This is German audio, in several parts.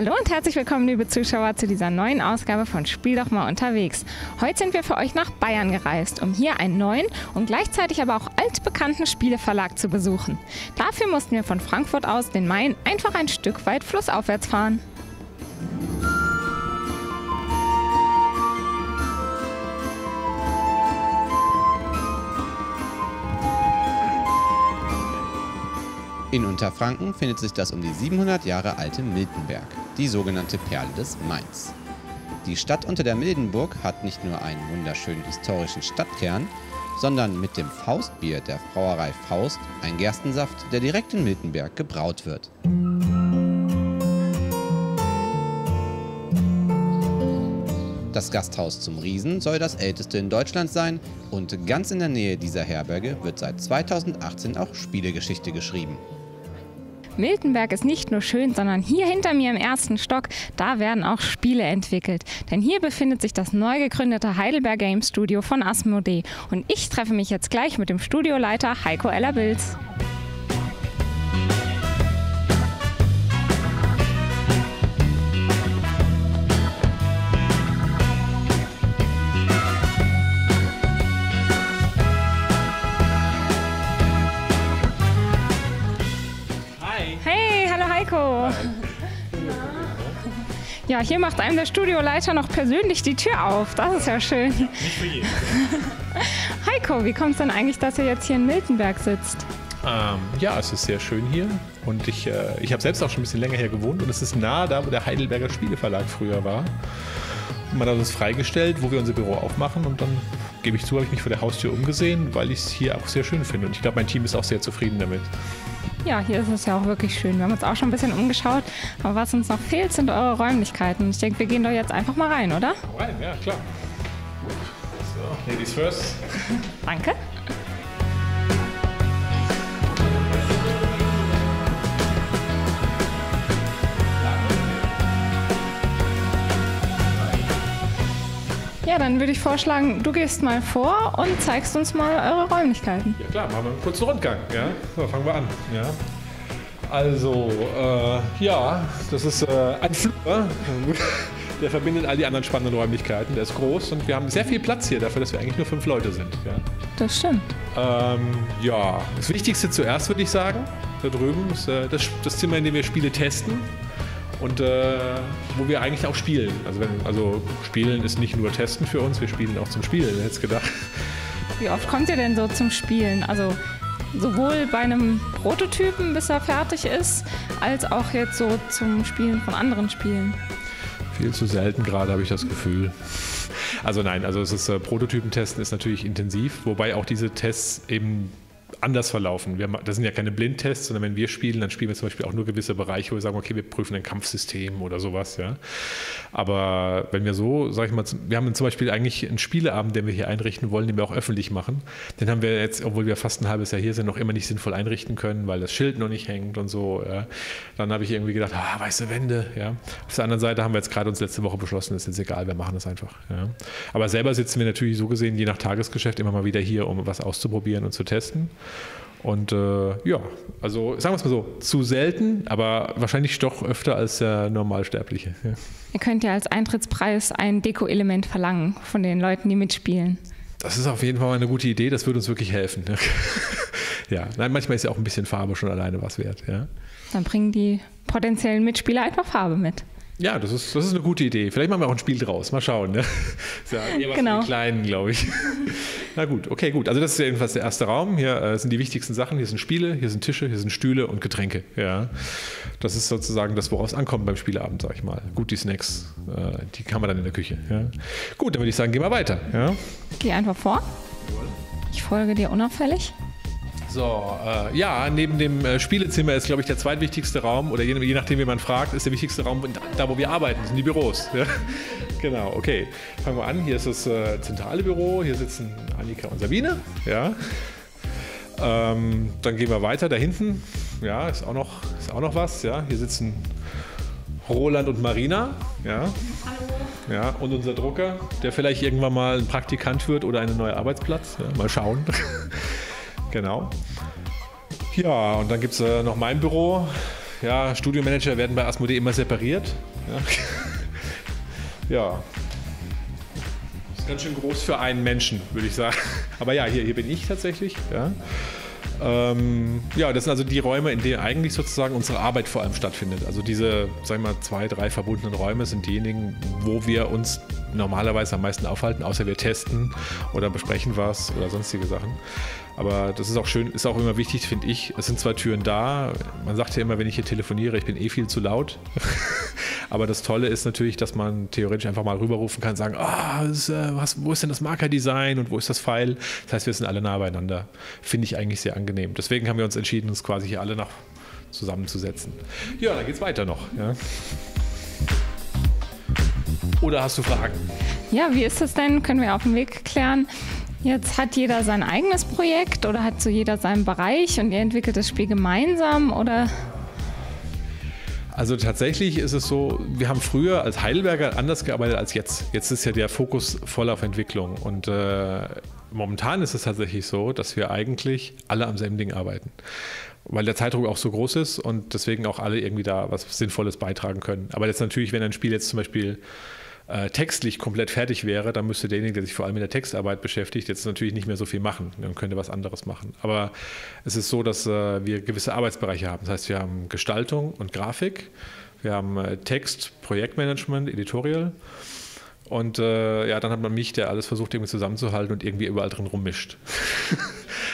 Hallo und herzlich willkommen, liebe Zuschauer, zu dieser neuen Ausgabe von Spiel doch mal unterwegs. Heute sind wir für euch nach Bayern gereist, um hier einen neuen und gleichzeitig aber auch altbekannten Spieleverlag zu besuchen. Dafür mussten wir von Frankfurt aus den Main einfach ein Stück weit flussaufwärts fahren. In Unterfranken findet sich das um die 700 Jahre alte Miltenberg, die sogenannte Perle des Mainz. Die Stadt unter der Mildenburg hat nicht nur einen wunderschönen historischen Stadtkern, sondern mit dem Faustbier der Brauerei Faust ein Gerstensaft, der direkt in Miltenberg gebraut wird. Das Gasthaus zum Riesen soll das älteste in Deutschland sein und ganz in der Nähe dieser Herberge wird seit 2018 auch Spielegeschichte geschrieben. Miltenberg ist nicht nur schön, sondern hier hinter mir im ersten Stock, da werden auch Spiele entwickelt. Denn hier befindet sich das neu gegründete Heidelberg Game Studio von Asmodee. Und ich treffe mich jetzt gleich mit dem Studioleiter Heiko Eller-Bilz. Ja, hier macht einem der Studioleiter noch persönlich die Tür auf. Das ist ja schön. Nicht für jeden. Heiko, wie kommt es denn eigentlich, dass ihr jetzt hier in Miltenberg sitzt? ähm, ja, es ist sehr schön hier und ich, äh, ich habe selbst auch schon ein bisschen länger hier gewohnt und es ist nah da, wo der Heidelberger Spieleverlag früher war. Man hat uns freigestellt, wo wir unser Büro aufmachen und dann gebe ich zu, habe ich mich vor der Haustür umgesehen, weil ich es hier auch sehr schön finde und ich glaube, mein Team ist auch sehr zufrieden damit. Ja, hier ist es ja auch wirklich schön. Wir haben uns auch schon ein bisschen umgeschaut. Aber was uns noch fehlt, sind eure Räumlichkeiten. Ich denke, wir gehen doch jetzt einfach mal rein, oder? Rein, ja, klar. So, Ladies first. Danke. Ja, dann würde ich vorschlagen, du gehst mal vor und zeigst uns mal eure Räumlichkeiten. Ja klar, machen wir einen kurzen Rundgang. Ja? So, fangen wir an. Ja. Also, äh, ja, das ist äh, ein Flur. Der verbindet all die anderen spannenden Räumlichkeiten. Der ist groß und wir haben sehr viel Platz hier dafür, dass wir eigentlich nur fünf Leute sind. Ja, Das stimmt. ähm, ja das Wichtigste zuerst würde ich sagen, da drüben ist äh, das, das Zimmer, in dem wir Spiele testen und äh, wo wir eigentlich auch spielen. Also, wenn, also Spielen ist nicht nur Testen für uns, wir spielen auch zum Spielen, hätte es gedacht. Wie oft kommt ihr denn so zum Spielen? Also sowohl bei einem Prototypen, bis er fertig ist, als auch jetzt so zum Spielen von anderen Spielen. Viel zu selten gerade, habe ich das Gefühl. Also nein, also es ist äh, Prototypentesten ist natürlich intensiv, wobei auch diese Tests eben anders verlaufen. Wir, das sind ja keine Blindtests, sondern wenn wir spielen, dann spielen wir zum Beispiel auch nur gewisse Bereiche, wo wir sagen, okay, wir prüfen ein Kampfsystem oder sowas, ja. Aber wenn wir so, sag ich mal, wir haben zum Beispiel eigentlich einen Spieleabend, den wir hier einrichten wollen, den wir auch öffentlich machen. Den haben wir jetzt, obwohl wir fast ein halbes Jahr hier sind, noch immer nicht sinnvoll einrichten können, weil das Schild noch nicht hängt und so. Ja. Dann habe ich irgendwie gedacht, ah, weiße Wände, ja. Auf der anderen Seite haben wir jetzt gerade uns letzte Woche beschlossen, ist jetzt egal, wir machen das einfach. Ja. Aber selber sitzen wir natürlich so gesehen, je nach Tagesgeschäft, immer mal wieder hier, um was auszuprobieren und zu testen. Und äh, ja, also sagen wir es mal so, zu selten, aber wahrscheinlich doch öfter als der Normalsterbliche. Ja. Ihr könnt ja als Eintrittspreis ein Deko-Element verlangen von den Leuten, die mitspielen. Das ist auf jeden Fall mal eine gute Idee, das würde uns wirklich helfen. ne? ja, nein, manchmal ist ja auch ein bisschen Farbe schon alleine was wert. Ja, Dann bringen die potenziellen Mitspieler einfach Farbe mit. Ja das, ist, das ist eine gute Idee. Vielleicht machen wir auch ein Spiel draus. Mal schauen. Ne? Ja eher was Genau. für die Kleinen, glaube ich. Na gut, okay, gut. Also das ist jedenfalls der erste Raum. Hier äh, sind die wichtigsten Sachen. Hier sind Spiele, hier sind Tische, hier sind Stühle und Getränke. Ja, das ist sozusagen das, woraus es ankommt beim Spieleabend, sag ich mal. Gut, die Snacks, äh, die kann man dann in der Küche. Ja. Gut, dann würde ich sagen, gehen wir weiter. Ja. Geh einfach vor. Ich folge dir unauffällig. So, äh, ja, neben dem äh, Spielezimmer ist, glaube ich, der zweitwichtigste Raum, oder je, je nachdem, wie man fragt, ist der wichtigste Raum da, da, wo wir arbeiten, sind die Büros. Ja? Genau, okay. Fangen wir an. Hier ist das äh, zentrale Büro, hier sitzen Annika und Sabine. Ja. Ähm, dann gehen wir weiter, da hinten, ja, ist auch noch, ist auch noch was. Ja. Hier sitzen Roland und Marina. Ja. Ja, und unser Drucker, der vielleicht irgendwann mal ein Praktikant wird oder einen neuen Arbeitsplatz. Ja, mal schauen. genau. Ja, und dann gibt es äh, noch mein Büro. ja, Studiomanager werden bei Asmodee immer separiert. Ja. ja. Ist ganz schön groß für einen Menschen, würde ich sagen. Aber ja, hier, hier bin ich tatsächlich. Ja. Ähm, ja, das sind also die Räume, in denen eigentlich sozusagen unsere Arbeit vor allem stattfindet. Also diese, sagen wir mal, zwei, drei verbundenen Räume sind diejenigen, wo wir uns normalerweise am meisten aufhalten, außer wir testen oder besprechen was oder sonstige Sachen. Aber das ist auch schön, ist auch immer wichtig, finde ich. Es sind zwei Türen da. Man sagt ja immer, wenn ich hier telefoniere, ich bin eh viel zu laut. Aber das Tolle ist natürlich, dass man theoretisch einfach mal rüberrufen kann, sagen, ah, äh, was, wo ist denn das Markerdesign und wo ist das Pfeil? Das heißt, wir sind alle nah beieinander. Finde ich eigentlich sehr angenehm. Deswegen haben wir uns entschieden, uns quasi hier alle noch zusammenzusetzen. Ja, dann geht es weiter noch. Ja. Oder hast du Fragen? Ja, wie ist das denn? Können wir auf dem Weg klären. Jetzt hat jeder sein eigenes Projekt oder hat so jeder seinen Bereich und ihr entwickelt das Spiel gemeinsam oder? Also tatsächlich ist es so, wir haben früher als Heidelberger anders gearbeitet als jetzt. Jetzt ist ja der Fokus voll auf Entwicklung und äh, momentan ist es tatsächlich so, dass wir eigentlich alle am selben Ding arbeiten weil der Zeitdruck auch so groß ist und deswegen auch alle irgendwie da was Sinnvolles beitragen können. Aber jetzt natürlich, wenn ein Spiel jetzt zum Beispiel äh, textlich komplett fertig wäre, dann müsste derjenige, der sich vor allem mit der Textarbeit beschäftigt, jetzt natürlich nicht mehr so viel machen. Dann könnte was anderes machen. Aber es ist so, dass äh, wir gewisse Arbeitsbereiche haben. Das heißt, wir haben Gestaltung und Grafik, wir haben äh, Text, Projektmanagement, Editorial. Und äh, ja, dann hat man mich, der alles versucht irgendwie zusammenzuhalten und irgendwie überall drin rummischt.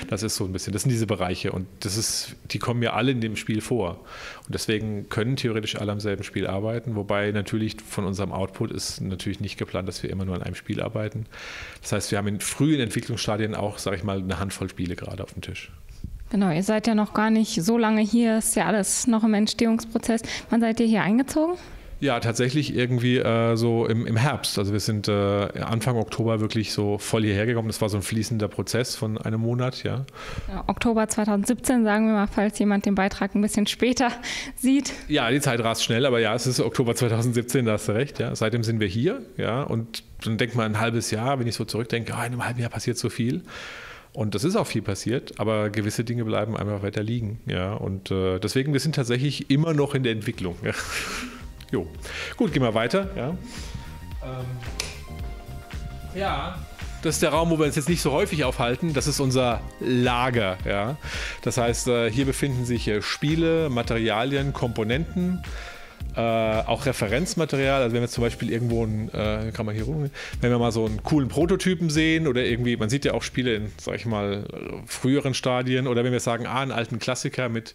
Das ist so ein bisschen, das sind diese Bereiche und das ist, die kommen ja alle in dem Spiel vor. Und deswegen können theoretisch alle am selben Spiel arbeiten, wobei natürlich von unserem Output ist natürlich nicht geplant, dass wir immer nur an einem Spiel arbeiten. Das heißt, wir haben in frühen Entwicklungsstadien auch, sage ich mal, eine Handvoll Spiele gerade auf dem Tisch. Genau, ihr seid ja noch gar nicht so lange hier, ist ja alles noch im Entstehungsprozess. Wann seid ihr hier eingezogen? Ja, tatsächlich irgendwie äh, so im, im Herbst. Also wir sind äh, Anfang Oktober wirklich so voll hierher gekommen. Das war so ein fließender Prozess von einem Monat, ja. ja. Oktober 2017, sagen wir mal, falls jemand den Beitrag ein bisschen später sieht. Ja, die Zeit rast schnell, aber ja, es ist Oktober 2017, da hast du recht, ja. Seitdem sind wir hier, ja. Und dann denkt man ein halbes Jahr, wenn ich so zurückdenke, oh, in einem halben Jahr passiert so viel. Und das ist auch viel passiert, aber gewisse Dinge bleiben einfach weiter liegen. Ja, und äh, deswegen, wir sind tatsächlich immer noch in der Entwicklung. Ja. Jo. Gut, gehen wir weiter. Ja. Ähm, ja. Das ist der Raum, wo wir uns jetzt nicht so häufig aufhalten. Das ist unser Lager. Ja. Das heißt, äh, hier befinden sich äh, Spiele, Materialien, Komponenten. Äh, auch Referenzmaterial, also wenn wir zum Beispiel irgendwo ein, äh, kann man hier rum, wenn wir mal so einen coolen Prototypen sehen oder irgendwie, man sieht ja auch Spiele in, sag ich mal, früheren Stadien oder wenn wir sagen, ah, einen alten Klassiker mit,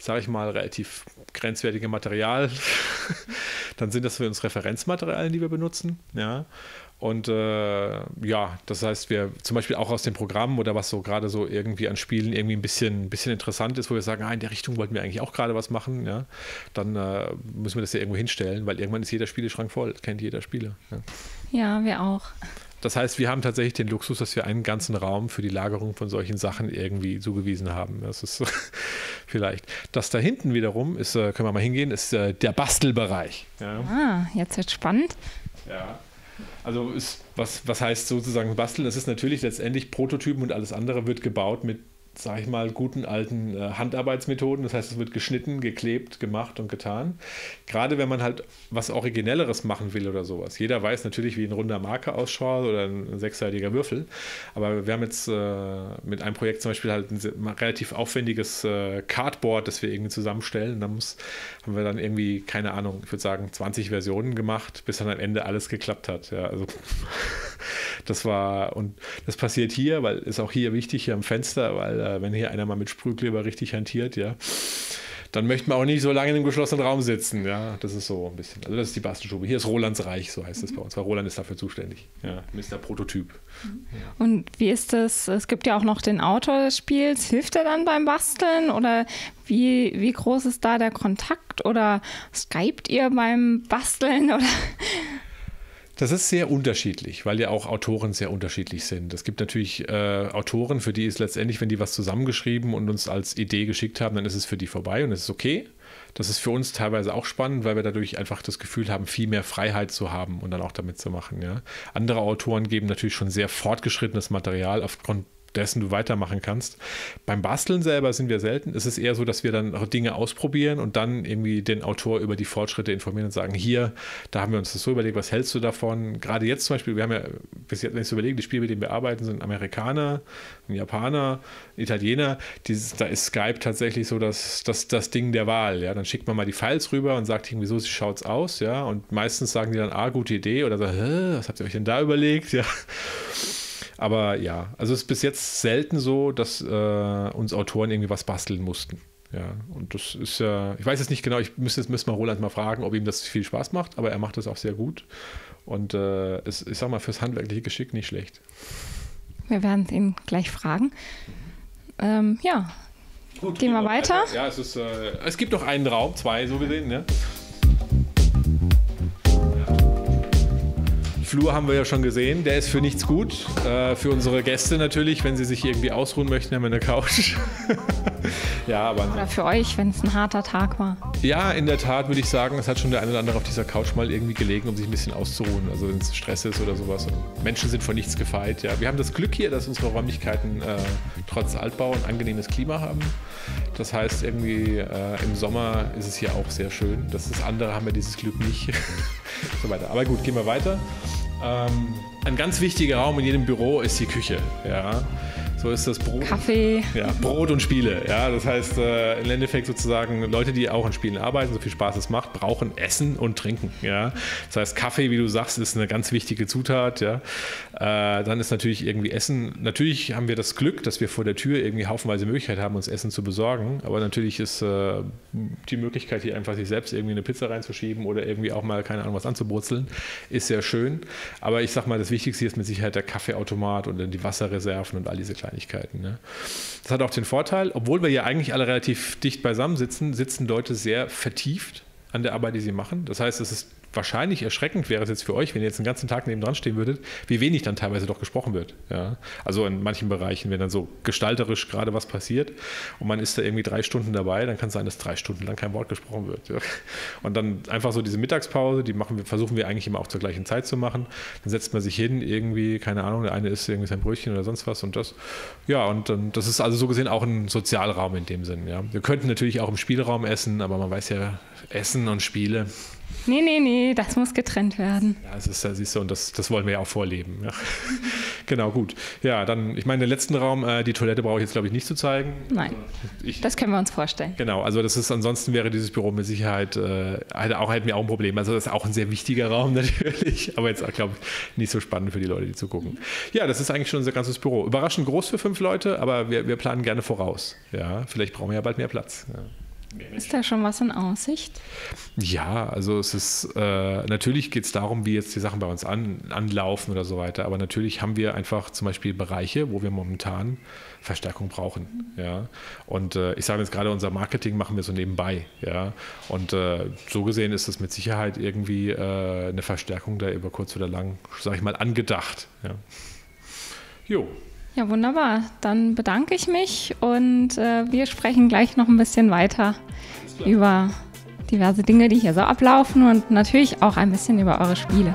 sag ich mal, relativ grenzwertigem Material, dann sind das für uns Referenzmaterialien, die wir benutzen. Ja. Und äh, ja, das heißt, wir zum Beispiel auch aus dem Programm oder was so gerade so irgendwie an Spielen irgendwie ein bisschen, bisschen interessant ist, wo wir sagen, ah, in der Richtung wollten wir eigentlich auch gerade was machen, ja, dann äh, müssen wir das ja irgendwo hinstellen, weil irgendwann ist jeder Spieleschrank voll, kennt jeder Spieler. Ja, ja wir auch. Das heißt, wir haben tatsächlich den Luxus, dass wir einen ganzen Raum für die Lagerung von solchen Sachen irgendwie zugewiesen haben. Das ist vielleicht. Das da hinten wiederum ist, äh, können wir mal hingehen, ist äh, der Bastelbereich. Ja. Ah, jetzt wird spannend. Ja. Also ist, was, was heißt sozusagen basteln? Das ist natürlich letztendlich Prototypen und alles andere wird gebaut mit sage ich mal, guten alten äh, Handarbeitsmethoden. Das heißt, es wird geschnitten, geklebt, gemacht und getan. Gerade wenn man halt was Originelleres machen will oder sowas. Jeder weiß natürlich, wie ein runder Marker ausschaut oder ein, sechsseitiger Würfel. Aber wir haben jetzt äh, mit einem Projekt zum Beispiel halt ein relativ aufwendiges äh, Cardboard, das wir irgendwie zusammenstellen. Da muss, haben wir dann irgendwie, keine Ahnung, ich würde sagen, 20 Versionen gemacht, bis dann am Ende alles geklappt hat. Ja, also das war, und das passiert hier, weil ist auch hier wichtig, hier am Fenster, weil äh, wenn hier einer mal mit Sprühkleber richtig hantiert, ja, dann möchte man auch nicht so lange in einem geschlossenen Raum sitzen. Ja, das ist so ein bisschen. Also das ist die Bastelstube. Hier ist Rolands Reich, so heißt es bei uns, weil Roland ist dafür zuständig. Ja, Mr. Prototyp. Und wie ist das? Es gibt ja auch noch den Autor des Spiels. Hilft er dann beim Basteln oder wie, wie groß ist da der Kontakt oder skypt ihr beim Basteln oder das ist sehr unterschiedlich, weil ja auch Autoren sehr unterschiedlich sind. Es gibt natürlich äh, Autoren, für die ist letztendlich, wenn die was zusammengeschrieben und uns als Idee geschickt haben, dann ist es für die vorbei und es ist okay. Das ist für uns teilweise auch spannend, weil wir dadurch einfach das Gefühl haben, viel mehr Freiheit zu haben und dann auch damit zu machen. Ja. Andere Autoren geben natürlich schon sehr fortgeschrittenes Material aufgrund dessen du weitermachen kannst. Beim Basteln selber sind wir selten. Es ist eher so, dass wir dann auch Dinge ausprobieren und dann irgendwie den Autor über die Fortschritte informieren und sagen, hier, da haben wir uns das so überlegt, was hältst du davon? Gerade jetzt zum Beispiel, wir haben ja bis jetzt nicht so überlegt, die Spiele, mit denen wir arbeiten, sind Amerikaner, Japaner, Italiener. Dieses, da ist Skype tatsächlich so das, das, das Ding der Wahl. Ja? Dann schickt man mal die Files rüber und sagt irgendwie, so schaut es aus. Ja? Und meistens sagen die dann, ah, gute Idee oder so, was habt ihr euch denn da überlegt? Ja. Aber ja, also es ist bis jetzt selten so, dass äh, uns Autoren irgendwie was basteln mussten. Ja, und das ist ja, ich weiß jetzt nicht genau, ich müsste jetzt müssen mal Roland mal fragen, ob ihm das viel Spaß macht, aber er macht das auch sehr gut. Und äh, ist, ich sag mal, fürs handwerkliche Geschick nicht schlecht. Wir werden ihn gleich fragen. Ähm, ja, Gut, gehen wir weiter. weiter. Ja, es, ist, äh, es gibt noch einen Raum, zwei so gesehen. Ne? Flur haben wir ja schon gesehen, der ist für nichts gut. Äh, für unsere Gäste natürlich, wenn sie sich irgendwie ausruhen möchten, haben wir eine Couch. ja, aber oder für euch, wenn es ein harter Tag war. Ja, in der Tat würde ich sagen, es hat schon der eine oder andere auf dieser Couch mal irgendwie gelegen, um sich ein bisschen auszuruhen. Also wenn es Stress ist oder sowas. Und Menschen sind vor nichts gefeit. Ja. Wir haben das Glück hier, dass unsere Räumlichkeiten äh, trotz Altbau ein angenehmes Klima haben. Das heißt, irgendwie äh, im Sommer ist es hier auch sehr schön. Das ist andere haben wir dieses Glück nicht. so weiter. Aber gut, gehen wir weiter. Ähm, ein ganz wichtiger Raum in jedem Büro ist die Küche. Ja. So ist das Brot. Kaffee. Ja, Brot und Spiele. Ja, das heißt, äh, im Endeffekt sozusagen Leute, die auch an Spielen arbeiten, so viel Spaß es macht, brauchen Essen und Trinken. Ja, das heißt, Kaffee, wie du sagst, ist eine ganz wichtige Zutat. Ja, äh, dann ist natürlich irgendwie Essen. Natürlich haben wir das Glück, dass wir vor der Tür irgendwie haufenweise Möglichkeit haben, uns Essen zu besorgen. Aber natürlich ist äh, die Möglichkeit, hier einfach sich selbst irgendwie eine Pizza reinzuschieben oder irgendwie auch mal keine Ahnung was anzubrutzeln, ist sehr schön. Aber ich sag mal, das Wichtigste ist mit Sicherheit der Kaffeeautomat und dann die Wasserreserven und all diese kleinen Kleinigkeiten. Ne? Das hat auch den Vorteil, obwohl wir ja eigentlich alle relativ dicht beisammen sitzen, sitzen Leute sehr vertieft an der Arbeit, die sie machen. Das heißt, es ist wahrscheinlich erschreckend wäre es jetzt für euch, wenn ihr jetzt den ganzen Tag neben dran stehen würdet, wie wenig dann teilweise doch gesprochen wird. Ja? Also in manchen Bereichen, wenn dann so gestalterisch gerade was passiert und man ist da irgendwie drei Stunden dabei, dann kann es sein, dass drei Stunden lang kein Wort gesprochen wird. Ja? Und dann einfach so diese Mittagspause, die machen wir, versuchen wir eigentlich immer auch zur gleichen Zeit zu machen. Dann setzt man sich hin, irgendwie, keine Ahnung, der eine isst irgendwie sein Brötchen oder sonst was und das. Ja, und dann, das ist also so gesehen auch ein Sozialraum in dem Sinn. Ja? Wir könnten natürlich auch im Spielraum essen, aber man weiß ja, Essen und Spiele, Nee, nee, nee, das muss getrennt werden. Ja, das ist ja, siehst du, und das, das wollen wir ja auch vorleben. Ja. genau, gut. Ja, dann, ich meine, den letzten Raum, äh, die Toilette brauche ich jetzt, glaube ich, nicht zu zeigen. Nein. Ich, das können wir uns vorstellen. Genau, also das ist, ansonsten wäre dieses Büro mit Sicherheit, äh, auch, hätten wir auch ein Problem. Also das ist auch ein sehr wichtiger Raum natürlich, aber jetzt, glaube ich, nicht so spannend für die Leute, die zugucken. Ja, das ist eigentlich schon unser ganzes Büro. Überraschend groß für fünf Leute, aber wir, wir planen gerne voraus. Ja, vielleicht brauchen wir ja bald mehr Platz. Ja. Ist da schon was in Aussicht? Ja, also es ist äh, natürlich geht es darum, wie jetzt die Sachen bei uns an, anlaufen oder so weiter. Aber natürlich haben wir einfach zum Beispiel Bereiche, wo wir momentan Verstärkung brauchen. Ja. Und äh, ich sage jetzt gerade, unser Marketing machen wir so nebenbei. Ja. Und äh, so gesehen ist das mit Sicherheit irgendwie äh, eine Verstärkung da über kurz oder lang, sage ich mal, angedacht. Ja. Jo. Ja, wunderbar. Dann bedanke ich mich und äh, wir sprechen gleich noch ein bisschen weiter über diverse Dinge, die hier so ablaufen und natürlich auch ein bisschen über eure Spiele.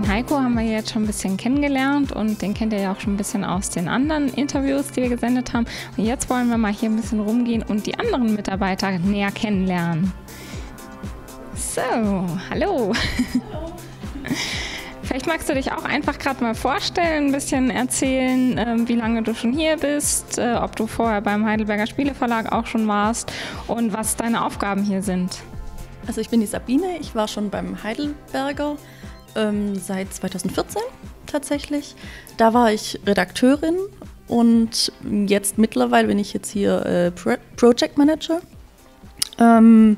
Heiko haben wir jetzt schon ein bisschen kennengelernt und den kennt ihr ja auch schon ein bisschen aus den anderen Interviews, die wir gesendet haben. Und jetzt wollen wir mal hier ein bisschen rumgehen und die anderen Mitarbeiter näher kennenlernen. So, hallo. hallo. Vielleicht magst du dich auch einfach gerade mal vorstellen, ein bisschen erzählen, äh, wie lange du schon hier bist, äh, ob du vorher beim Heidelberger Spieleverlag auch schon warst und was deine Aufgaben hier sind. Also ich bin die Sabine, ich war schon beim Heidelberger ähm, seit 2014 tatsächlich. Da war ich Redakteurin und jetzt mittlerweile bin ich jetzt hier äh, Pro Project Manager. Ähm,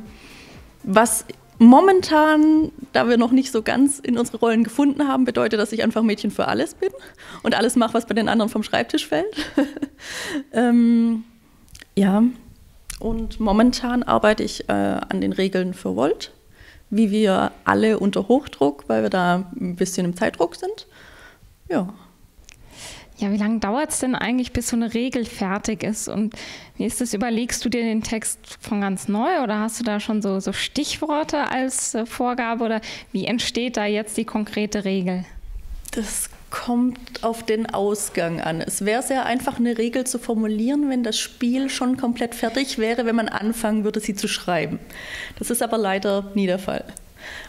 was momentan, da wir noch nicht so ganz in unsere Rollen gefunden haben, bedeutet, dass ich einfach Mädchen für alles bin und alles mache, was bei den anderen vom Schreibtisch fällt. ähm, ja, und momentan arbeite ich äh, an den Regeln für Volt wie wir alle unter Hochdruck, weil wir da ein bisschen im Zeitdruck sind. Ja. Ja, wie lange dauert es denn eigentlich, bis so eine Regel fertig ist? Und wie ist das? Überlegst du dir den Text von ganz neu oder hast du da schon so, so Stichworte als äh, Vorgabe oder wie entsteht da jetzt die konkrete Regel? Das kommt auf den Ausgang an. Es wäre sehr einfach, eine Regel zu formulieren, wenn das Spiel schon komplett fertig wäre, wenn man anfangen würde, sie zu schreiben. Das ist aber leider nie der Fall.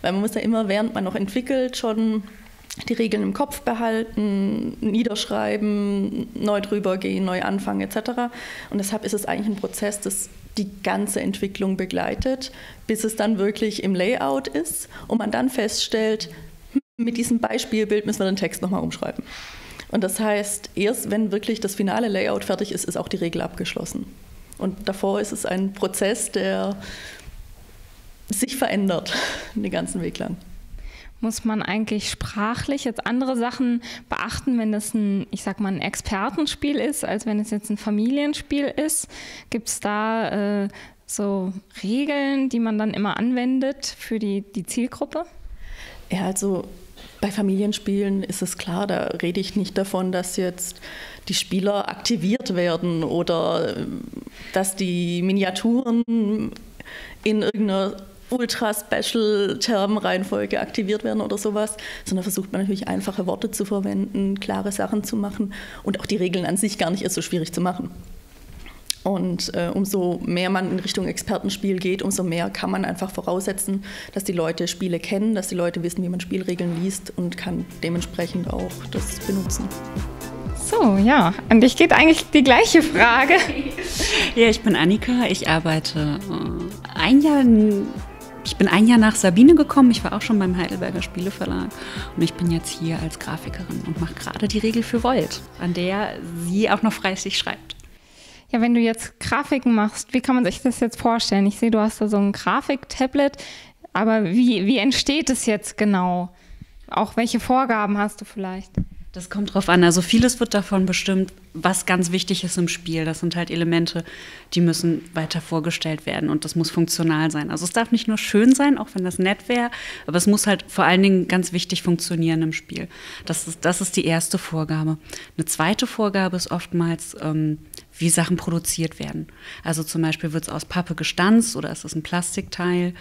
Weil man muss ja immer, während man noch entwickelt, schon die Regeln im Kopf behalten, niederschreiben, neu drüber gehen, neu anfangen etc. Und deshalb ist es eigentlich ein Prozess, das die ganze Entwicklung begleitet, bis es dann wirklich im Layout ist und man dann feststellt, mit diesem Beispielbild müssen wir den Text nochmal umschreiben. Und das heißt, erst wenn wirklich das finale Layout fertig ist, ist auch die Regel abgeschlossen. Und davor ist es ein Prozess, der sich verändert, den ganzen Weg lang muss man eigentlich sprachlich jetzt andere Sachen beachten, wenn das ein, ich sag mal, ein Expertenspiel ist, als wenn es jetzt ein Familienspiel ist? Gibt es da äh, so Regeln, die man dann immer anwendet für die, die Zielgruppe? Ja, also bei Familienspielen ist es klar, da rede ich nicht davon, dass jetzt die Spieler aktiviert werden oder äh, dass die Miniaturen in irgendeiner Ultra-Special-Term-Reihenfolge aktiviert werden oder sowas, sondern versucht man natürlich einfache Worte zu verwenden, klare Sachen zu machen und auch die Regeln an sich gar nicht erst so schwierig zu machen. Und äh, umso mehr man in Richtung Expertenspiel geht, umso mehr kann man einfach voraussetzen, dass die Leute Spiele kennen, dass die Leute wissen, wie man Spielregeln liest und kann dementsprechend auch das benutzen. So, ja, und ich geht eigentlich die gleiche Frage. Ja, ich bin Annika. Ich arbeite äh, ein Jahr ich bin ein Jahr nach Sabine gekommen. Ich war auch schon beim Heidelberger Spieleverlag. Und ich bin jetzt hier als Grafikerin und mache gerade die Regel für Volt, an der sie auch noch fleißig schreibt. Ja, wenn du jetzt Grafiken machst, wie kann man sich das jetzt vorstellen? Ich sehe, du hast da so ein Grafiktablet, aber wie, wie entsteht es jetzt genau? Auch welche Vorgaben hast du vielleicht? Das kommt drauf an. Also vieles wird davon bestimmt, was ganz wichtig ist im Spiel. Das sind halt Elemente, die müssen weiter vorgestellt werden und das muss funktional sein. Also es darf nicht nur schön sein, auch wenn das nett wäre, aber es muss halt vor allen Dingen ganz wichtig funktionieren im Spiel. Das ist, das ist die erste Vorgabe. Eine zweite Vorgabe ist oftmals, ähm, wie Sachen produziert werden. Also zum Beispiel wird es aus Pappe gestanzt oder ist es ein Plastikteil,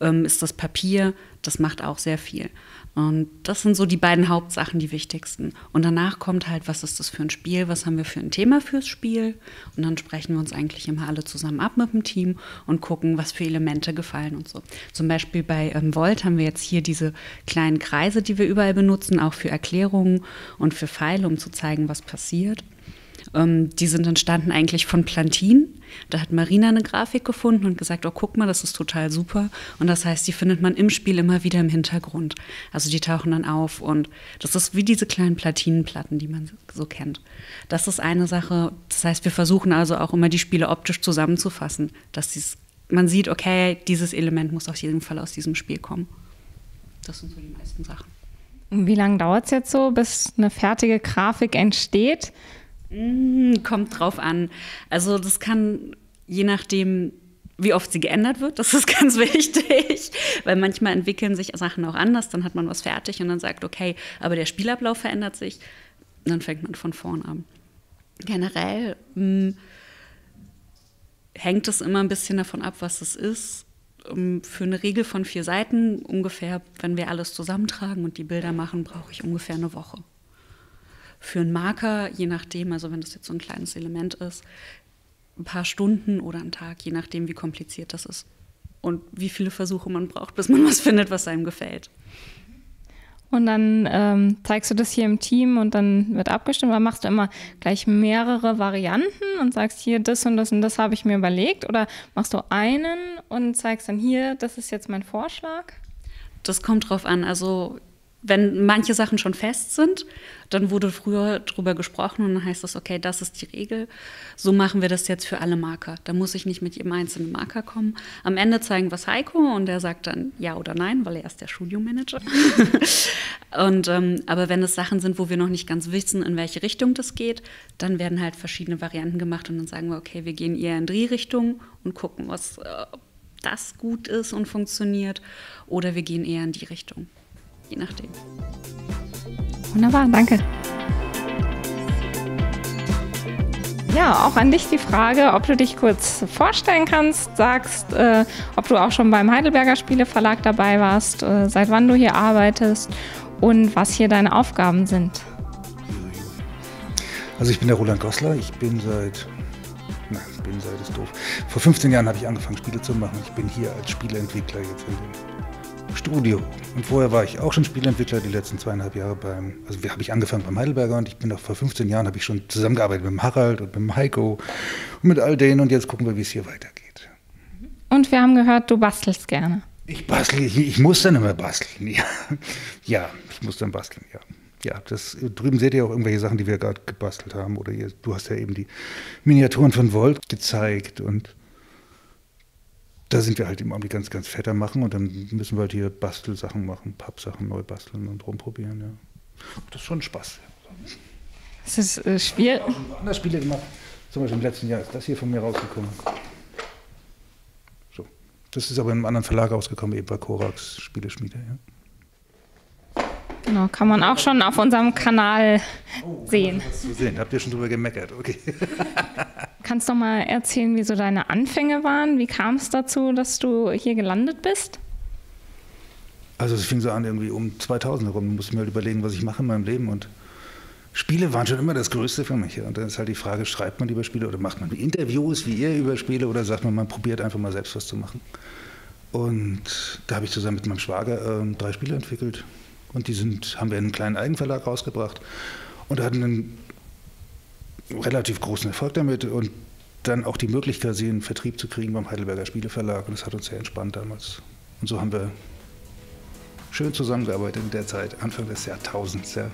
ähm, ist das Papier, das macht auch sehr viel. Und das sind so die beiden Hauptsachen, die wichtigsten. Und danach kommt halt, was ist das für ein Spiel, was haben wir für ein Thema fürs Spiel. Und dann sprechen wir uns eigentlich immer alle zusammen ab mit dem Team und gucken, was für Elemente gefallen und so. Zum Beispiel bei ähm, Volt haben wir jetzt hier diese kleinen Kreise, die wir überall benutzen, auch für Erklärungen und für Pfeile, um zu zeigen, was passiert. Ähm, die sind entstanden eigentlich von Plantin. Da hat Marina eine Grafik gefunden und gesagt, oh, guck mal, das ist total super. Und das heißt, die findet man im Spiel immer wieder im Hintergrund. Also die tauchen dann auf und das ist wie diese kleinen Platinenplatten, die man so kennt. Das ist eine Sache. Das heißt, wir versuchen also auch immer die Spiele optisch zusammenzufassen, dass man sieht, okay, dieses Element muss auf jeden Fall aus diesem Spiel kommen. Das sind so die meisten Sachen. Wie lange dauert es jetzt so, bis eine fertige Grafik entsteht? Mm, kommt drauf an. Also das kann je nachdem, wie oft sie geändert wird, das ist ganz wichtig, weil manchmal entwickeln sich Sachen auch anders, dann hat man was fertig und dann sagt, okay, aber der Spielablauf verändert sich, dann fängt man von vorn an. Generell mh, mm, hängt es immer ein bisschen davon ab, was es ist. Für eine Regel von vier Seiten ungefähr, wenn wir alles zusammentragen und die Bilder machen, brauche ich ungefähr eine Woche für einen Marker, je nachdem, also wenn das jetzt so ein kleines Element ist, ein paar Stunden oder einen Tag, je nachdem, wie kompliziert das ist und wie viele Versuche man braucht, bis man was findet, was einem gefällt. Und dann ähm, zeigst du das hier im Team und dann wird abgestimmt. Oder machst du immer gleich mehrere Varianten und sagst hier, das und das und das habe ich mir überlegt? Oder machst du einen und zeigst dann hier, das ist jetzt mein Vorschlag? Das kommt drauf an. Also wenn manche Sachen schon fest sind, dann wurde früher drüber gesprochen und dann heißt es, okay, das ist die Regel. So machen wir das jetzt für alle Marker. Da muss ich nicht mit jedem einzelnen Marker kommen. Am Ende zeigen wir es Heiko und der sagt dann ja oder nein, weil er ist der Studiomanager. und, ähm, aber wenn es Sachen sind, wo wir noch nicht ganz wissen, in welche Richtung das geht, dann werden halt verschiedene Varianten gemacht und dann sagen wir, okay, wir gehen eher in die Richtung und gucken, was, äh, das gut ist und funktioniert, oder wir gehen eher in die Richtung. Je nachdem. Wunderbar, danke. Ja, auch an dich die Frage, ob du dich kurz vorstellen kannst, sagst, äh, ob du auch schon beim Heidelberger Spieleverlag dabei warst, äh, seit wann du hier arbeitest und was hier deine Aufgaben sind. Also ich bin der Roland Gossler, ich bin seit, na, bin seit ist doof. Vor 15 Jahren habe ich angefangen Spiele zu machen. Ich bin hier als Spieleentwickler jetzt in dem Studio. Und vorher war ich auch schon Spieleentwickler die letzten zweieinhalb Jahre beim, also habe ich angefangen beim Heidelberger und ich bin auch vor 15 Jahren habe ich schon zusammengearbeitet mit dem Harald und mit dem Heiko und mit all denen und jetzt gucken wir, wie es hier weitergeht. Und wir haben gehört, du bastelst gerne. Ich bastel, ich, ich muss dann immer basteln. Ja. ja, ich muss dann basteln, ja ja, das drüben seht ihr auch irgendwelche Sachen, die wir gerade gebastelt haben. Oder ihr, du hast ja eben die Miniaturen von Volt gezeigt und da sind wir halt im Augenblick ganz, ganz fetter machen und dann müssen wir halt hier Bastelsachen machen, Pappsachen neu basteln und rumprobieren, ja. Das ist schon Spaß. Es ist äh, schwierig. Ich habe auch andere Spiele gemacht. Zum Beispiel im letzten Jahr ist das hier von mir rausgekommen. So. Das ist aber in einem anderen Verlag rausgekommen, eben bei Korax Spieleschmiede, ja. Genau, kann man auch schon auf unserem Kanal oh, sehen. Zu sehen. Habt ihr schon drüber gemeckert? Okay. Kannst du mal erzählen, wie so deine Anfänge waren? Wie kam es dazu, dass du hier gelandet bist? Also es fing so an irgendwie um 2000 herum. Da musste ich mir halt überlegen, was ich mache in meinem Leben und Spiele waren schon immer das Größte für mich. Und dann ist halt die Frage, schreibt man über Spiele oder macht man Interviews wie ihr über Spiele oder sagt man, man probiert einfach mal selbst was zu machen. Und da habe ich zusammen mit meinem Schwager äh, drei Spiele entwickelt. Und die sind, haben wir in einem kleinen Eigenverlag rausgebracht und hatten einen relativ großen Erfolg damit und dann auch die Möglichkeit, sie in Vertrieb zu kriegen beim Heidelberger Spieleverlag. Und das hat uns sehr entspannt damals. Und so haben wir schön zusammengearbeitet in der Zeit, Anfang des Jahrtausends. Ja.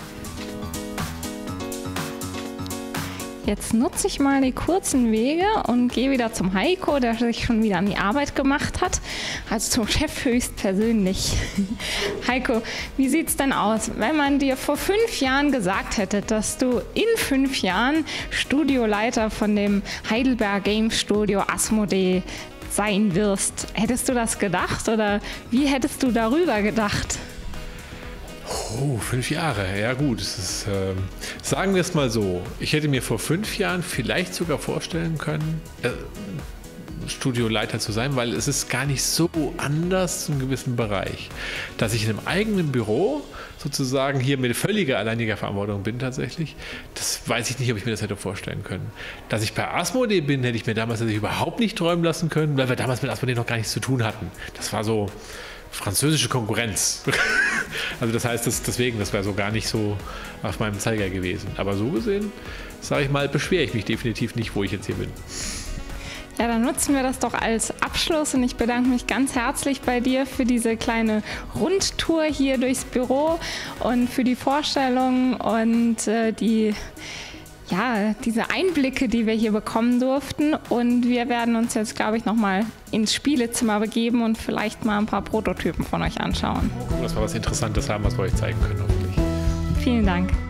Jetzt nutze ich mal die kurzen Wege und gehe wieder zum Heiko, der sich schon wieder an die Arbeit gemacht hat. Also zum Chef höchstpersönlich. Heiko, wie sieht es denn aus, wenn man dir vor fünf Jahren gesagt hätte, dass du in fünf Jahren Studioleiter von dem Heidelberg Game Studio Asmodee sein wirst? Hättest du das gedacht oder wie hättest du darüber gedacht? Oh, fünf Jahre. Ja gut, ist, äh, sagen wir es mal so. Ich hätte mir vor fünf Jahren vielleicht sogar vorstellen können, äh, Studioleiter zu sein, weil es ist gar nicht so anders einem gewissen Bereich. Dass ich in einem eigenen Büro sozusagen hier mit völliger alleiniger Verantwortung bin tatsächlich, das weiß ich nicht, ob ich mir das hätte vorstellen können. Dass ich bei Asmodee bin, hätte ich mir damals überhaupt nicht träumen lassen können, weil wir damals mit Asmodee noch gar nichts zu tun hatten. Das war so französische Konkurrenz. also das heißt, das, deswegen, das wäre so gar nicht so auf meinem Zeiger gewesen. Aber so gesehen, sage ich mal, beschwere ich mich definitiv nicht, wo ich jetzt hier bin. Ja, dann nutzen wir das doch als Abschluss und ich bedanke mich ganz herzlich bei dir für diese kleine Rundtour hier durchs Büro und für die Vorstellung und äh, die ja, diese Einblicke, die wir hier bekommen durften. Und wir werden uns jetzt, glaube ich, nochmal ins Spielezimmer begeben und vielleicht mal ein paar Prototypen von euch anschauen. Dass wir was Interessantes haben, was wir euch zeigen können, hoffentlich. Vielen Dank.